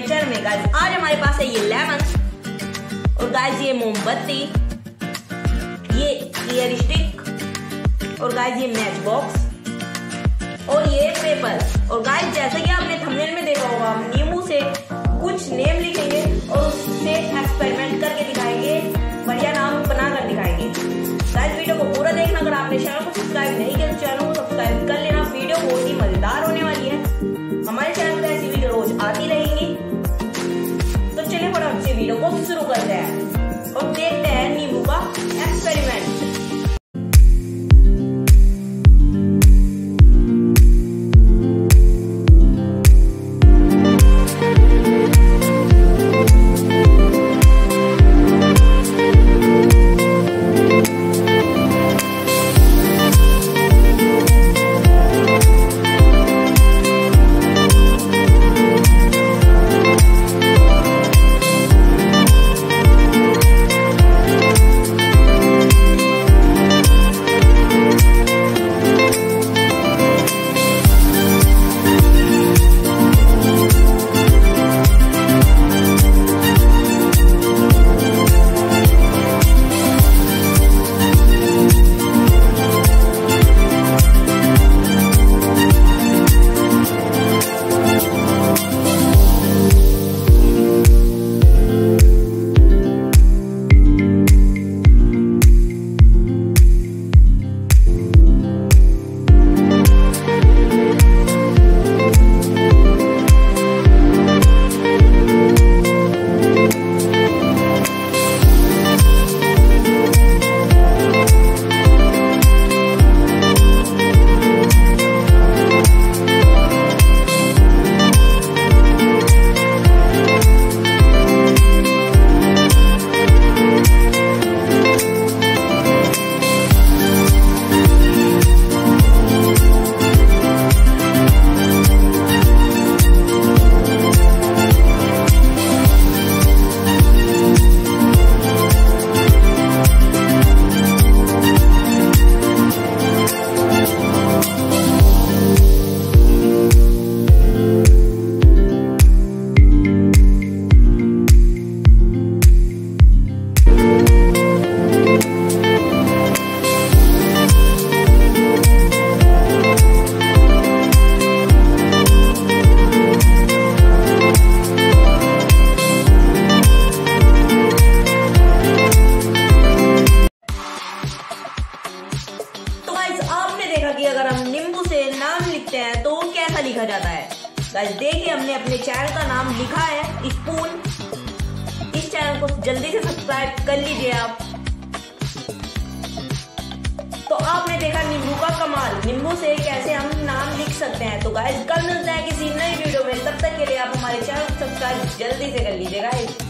Channel में guys आज हमारे पास है ये लेमन और गाइस ये मोमबत्ती, ये ईयर स्टिक और गाइस ये मैच बॉक्स और ये पेपर और गाइस जैसे कि आपने थंबनेल में देखा होगा, हम नींबू से कुछ नेम लिखेंगे और उससे एक्सपेरिमेंट करके दिखाएँगे, बढ़िया नाम बना कर दिखाएँगे। गाइस वीडियो को पूरा देखना, अगर आपने चैनल को सब्सक्राइब नहीं किया से वीडियो को शुरू कि अगर हम नींबू से नाम लिखते हैं तो कैसा लिखा जाता है? देखिए हमने अपने चैनल का नाम लिखा है स्पून इस चैनल को जल्दी से सब्सक्राइब कर लीजिए आप। तो आपने देखा नींबू का कमाल। नींबू से कैसे हम नाम लिख सकते हैं? तो गाइस कल मिलते हैं किसी नई वीडियो में। तब तक के लिए आप हमारे चैनल सब्सक्राइब जल्दी से कर लीजिए